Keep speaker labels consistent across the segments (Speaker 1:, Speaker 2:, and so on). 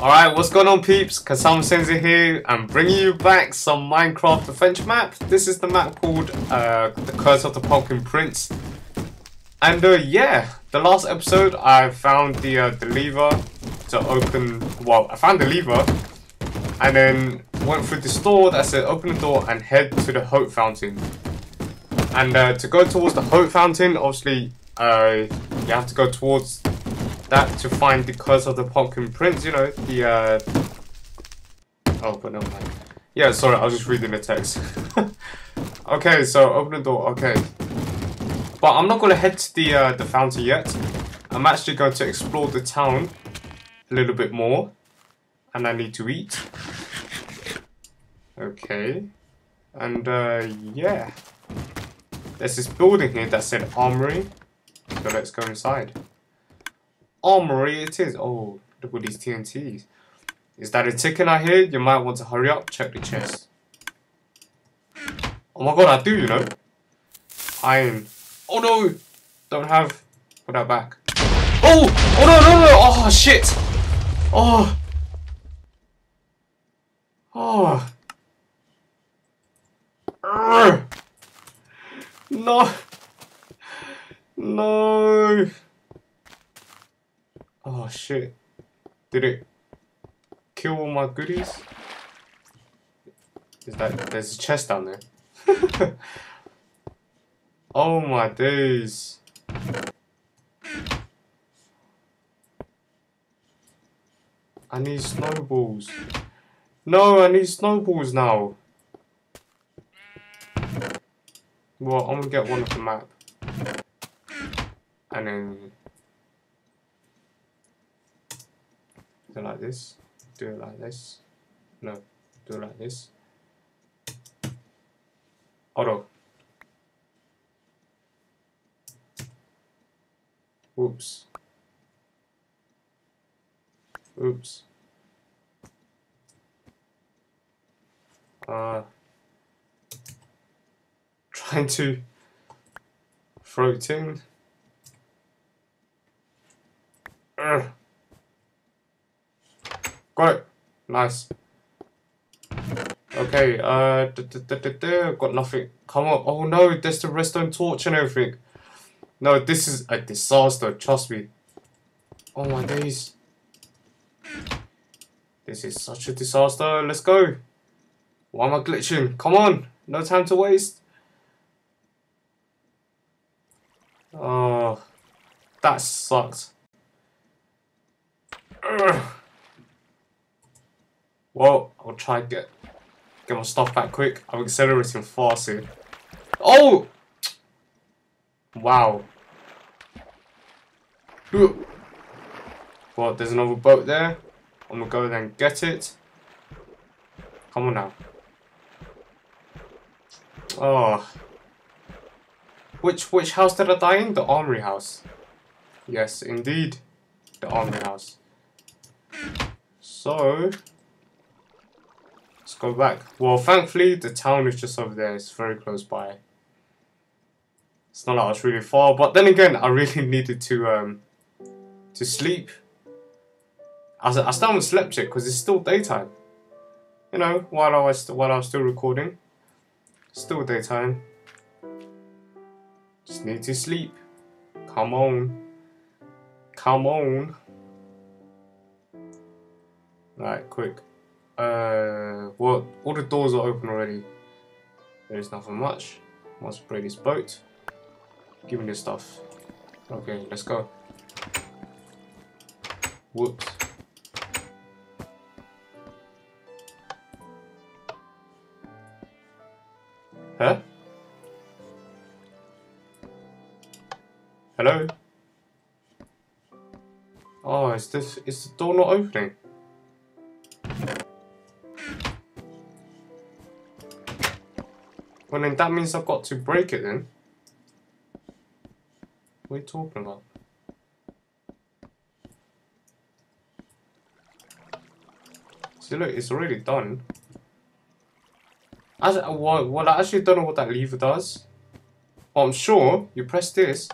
Speaker 1: Alright, what's going on peeps? Kazama Sensei here. I'm bringing you back some Minecraft adventure map. This is the map called uh, The Curse of the Pumpkin Prince. And uh, yeah, the last episode I found the, uh, the lever to open, well, I found the lever and then went through the store that said open the door and head to the Hope Fountain. And uh, to go towards the Hope Fountain, obviously, uh, you have to go towards that to find the curse of the pumpkin prince, you know, the uh Oh but no mind. Yeah, sorry, I was just reading the text. okay, so open the door, okay. But I'm not gonna head to the uh the fountain yet. I'm actually going to explore the town a little bit more. And I need to eat. Okay. And uh yeah. There's this building here that said armory. So let's go inside. Oh, Armory it is. Oh, look at these TNTs. Is that a ticket I hear? You might want to hurry up, check the chest. Oh my god, I do, you know. Iron. Oh no! Don't have. Put that back. Oh! Oh no, no, no! Oh shit! Oh! Oh! Urgh. No! No! Oh shit. Did it kill all my goodies? Is that there's a chest down there? oh my days. I need snowballs. No, I need snowballs now. Well, I'm gonna get one of the map. And then it like this, do it like this, no, do it like this. Auto. Oops. Oops. Uh, trying to it in. Ugh. Got it. Nice. Okay, uh, got nothing. Come on. Oh no, there's the redstone torch and everything. No, this is a disaster, trust me. Oh my days. This is such a disaster. Let's go. Why am I glitching? Come on. No time to waste. Oh, that sucks. Ugh. Well, I'll try get get my stuff back quick. I'm accelerating fast here. Oh! Wow. Well, there's another boat there. I'm gonna go there and get it. Come on now. Oh. Which which house did I die in? The armory house. Yes, indeed. The armory house. So, let's go back. Well, thankfully, the town is just over there. It's very close by. It's not like it's really far, but then again, I really needed to um to sleep. I, I still haven't slept yet because it's still daytime. You know, while I was while I was still recording, still daytime. Just need to sleep. Come on. Come on. Right, quick. Uh, well, all the doors are open already. There's nothing much. Must spray this boat. Give me this stuff. Okay, let's go. Whoops. Huh? Hello? Oh, is this is the door not opening? Well then that means I've got to break it then. What are you talking about? See look, it's already done. As, uh, well, well, I actually don't know what that lever does. Well, I'm sure you press this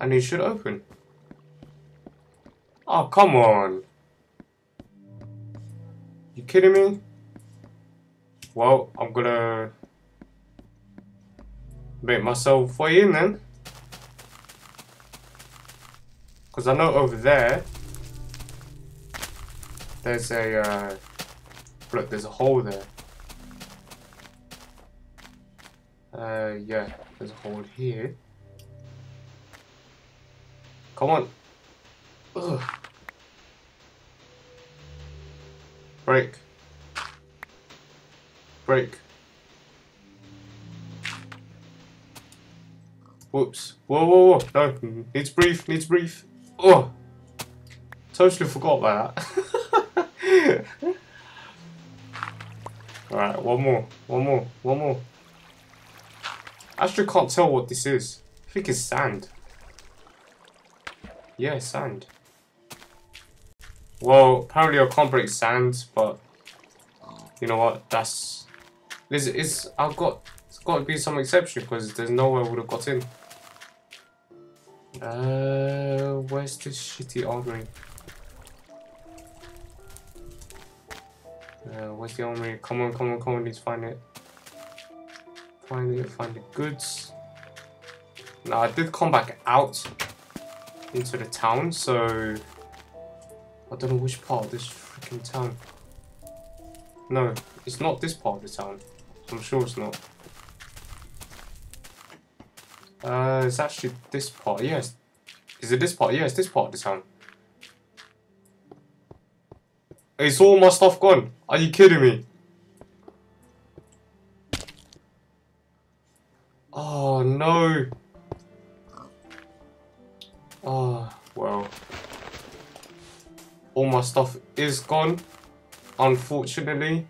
Speaker 1: and it should open. Oh, come on. You kidding me? Well, I'm gonna make myself way in then. Because I know over there, there's a, uh, look, there's a hole there. Uh, yeah, there's a hole here. Come on. Ugh. Break. Break. Whoops. Whoa, whoa, whoa. No. Needs brief. Needs brief. Oh. Totally forgot that. Alright, one more. One more. One more. I actually can't tell what this is. I think it's sand. Yeah, sand. Well, apparently I can't break sand, but you know what? That's this is I've got it's got to be some exception because there's no way I would have got in. Uh, where's this shitty armory? Uh, where's the armory? Come on, come on, come on! let's find it. Find it. Find the goods. Now I did come back out into the town, so I don't know which part of this freaking town. No, it's not this part of the town. I'm sure it's not. Uh, it's actually this part. Yes. Is it this part? Yes, this part the town. It's all my stuff gone. Are you kidding me? Oh no. Oh, well. All my stuff is gone, unfortunately.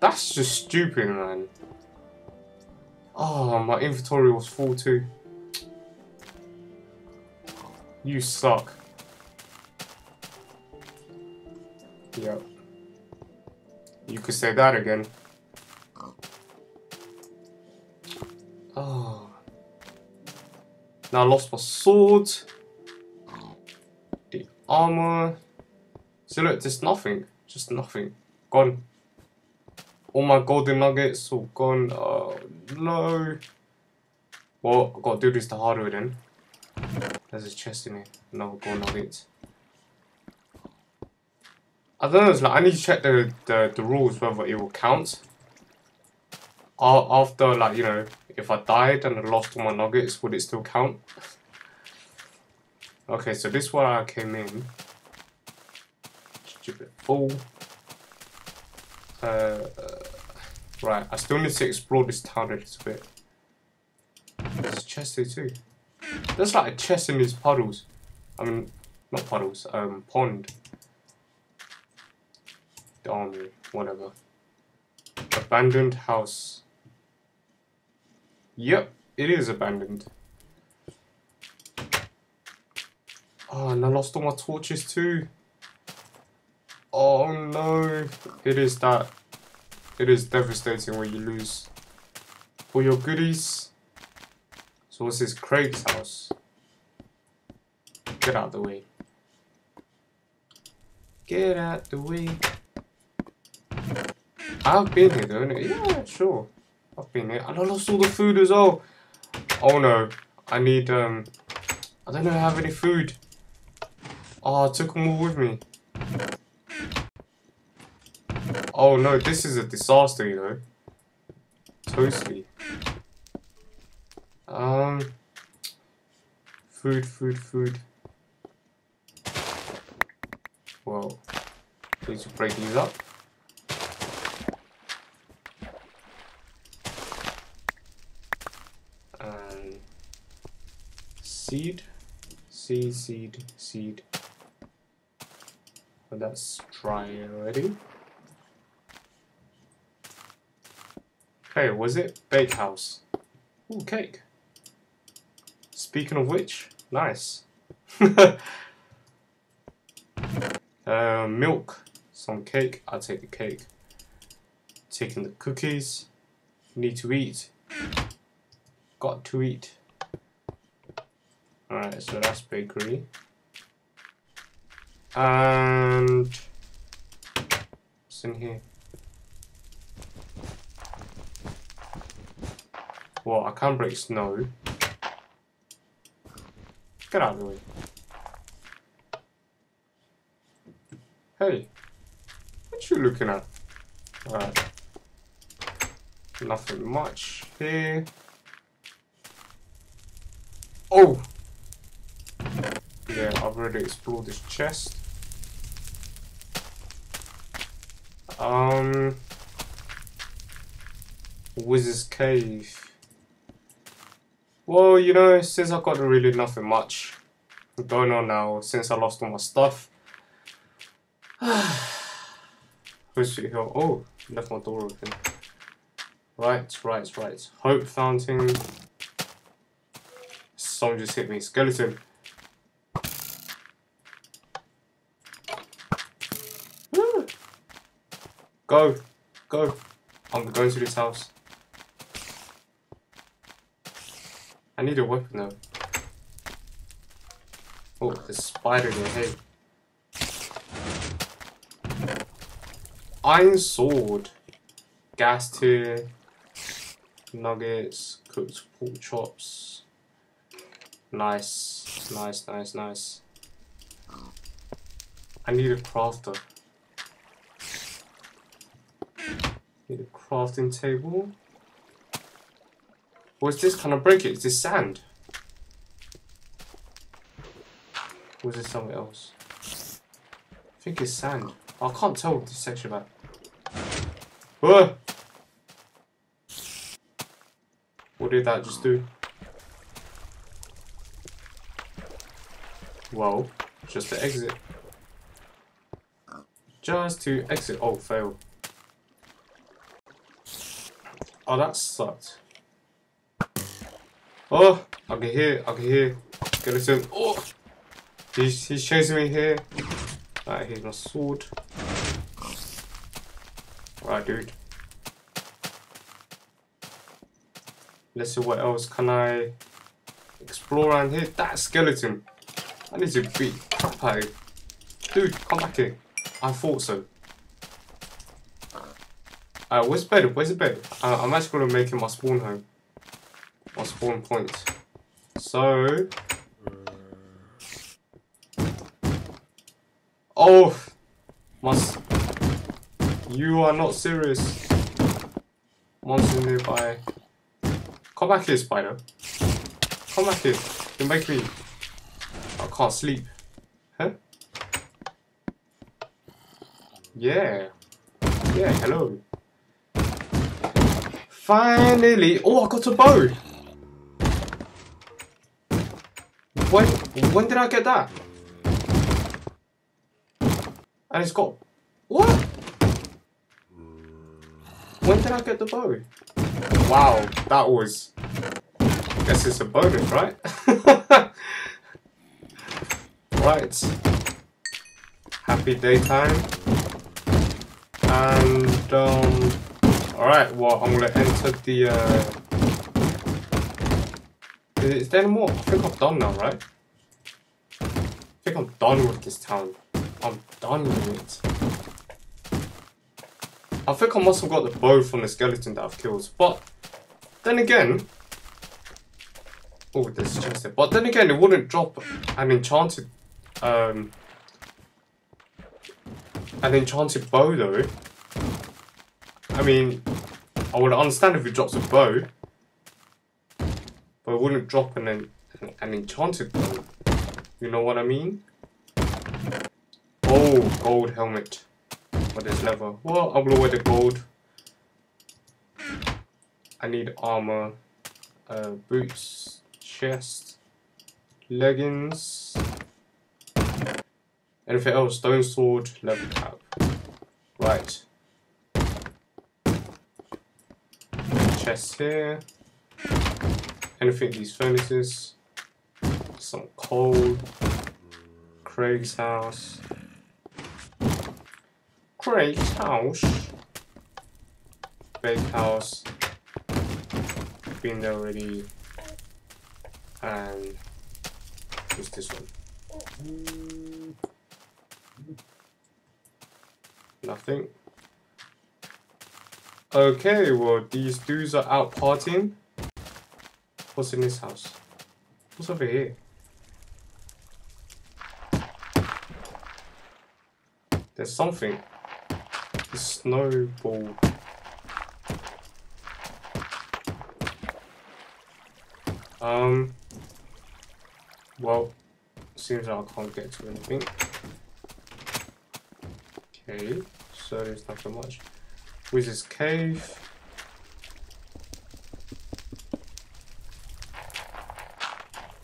Speaker 1: That's just stupid, man. Oh, my inventory was full too. You suck. Yep. You could say that again. Oh. Now I lost my sword. The armor. So look, there's nothing. Just nothing. Gone. All my golden nuggets all gone. Oh no. Well, I gotta do this the hard way then. There's a chest in here. No gold nuggets. I don't know, like I need to check the, the, the rules whether it will count. After like, you know, if I died and I lost all my nuggets, would it still count? okay, so this is where I came in. Stupid fool. Uh, uh, right, I still need to explore this town a little bit. There's a chest here too. There's like a chest in these puddles. I mean, not puddles, um, pond. The army, whatever. Abandoned house. Yep, it is abandoned. Oh, and I lost all my torches too. Oh no. It is that. It is devastating when you lose all your goodies. So what's this? Craig's house. Get out the way. Get out the way. I've been here though, Yeah, sure. I've been here. And I lost all the food as well. Oh no. I need, um... I don't know I have any food. Oh, I took them all with me. Oh no, this is a disaster, you know. Toasty. Um... Food, food, food. Well, please break these up. seed, seed, seed, seed. Well, that's dry already. Was it bakehouse? Ooh, cake. Speaking of which, nice. uh, milk, some cake. I'll take the cake. Taking the cookies. Need to eat. Got to eat. Alright, so that's bakery. And what's in here? Well, I can't break snow. Get out of the way. Hey, what you looking at? Alright. Nothing much here. Oh! Yeah, I've already explored this chest. Um... Wizard's Cave. Well, you know, since I've got really nothing much going on now, since I lost all my stuff. Who's here? Oh, left my door open. Right, right, right. Hope Fountain. Someone just hit me. Skeleton. Go. Go. I'm going to this house. I need a weapon though. Oh, a spider in. Hey. Iron sword. Gas tier. Nuggets. Cooked pork chops. Nice. Nice, nice, nice. I need a crafter. Need a crafting table. What's this? Can I break it? Is this sand? Or is this something else? I think it's sand. Oh, I can't tell what this section about. Whoa! What did that just do? Well, just to exit. Just to exit. Oh, fail. Oh, that sucked. Oh, I can hear, I can hear. Skeleton. Oh, he's, he's chasing me here. Alright, here's my sword. Alright, dude. Let's see what else can I explore around here. That skeleton. I need to beat crap out Dude, come back here. I thought so. Uh, where's the bed? Where's the bed? Uh, I'm actually gonna make it my spawn home spawn point. So... Oh! Must... You are not serious. Monster nearby. Come back here, spider. Come back here. You make me... I can't sleep. Huh? Yeah. Yeah, hello. Finally! Oh, I got a bow! When when did I get that? And it's got what? When did I get the bow? Wow, that was. I guess it's a bonus, right? right. Happy daytime. And um. All right. Well, I'm gonna enter the. Uh, is there any more? I think I'm done now, right? I think I'm done with this town. I'm done with it. I think I must have got the bow from the skeleton that I've killed. But, then again... Oh, this chest. But then again, it wouldn't drop an enchanted... Um, an enchanted bow, though. I mean, I would understand if it drops a bow. It wouldn't drop an, an, an enchanted bow. You know what I mean? Oh, gold helmet. But there's leather. Well, I will wear the gold. I need armor, uh, boots, chest, leggings. Anything else? Stone sword, leather cap. Right. Chest here anything these furnaces, some coal, Craig's house, Craig's house, bakehouse, been there already, and what's this one? Nothing. Okay, well, these dudes are out partying. What's in this house? What's over here? There's something. The snowball. Um. Well, seems like I can't get to anything. Okay, so there's not so much. Wizard's Cave.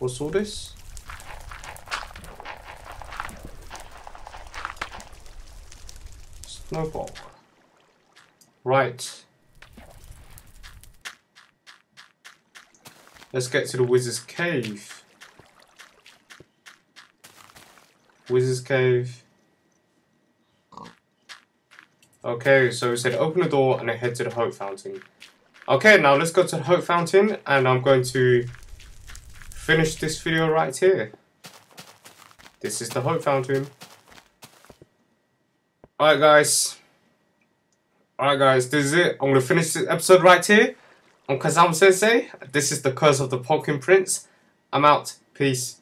Speaker 1: What's this? Snowball. Right. Let's get to the Wizard's Cave. Wizard's Cave. Okay, so we said open the door and head to the Hope Fountain. Okay, now let's go to the Hope Fountain and I'm going to finish this video right here. This is the Hope Fountain. Alright guys. Alright guys, this is it. I'm going to finish this episode right here. I'm Kazama Sensei. This is the Curse of the Pumpkin Prince. I'm out. Peace.